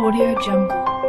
Audio Jungle.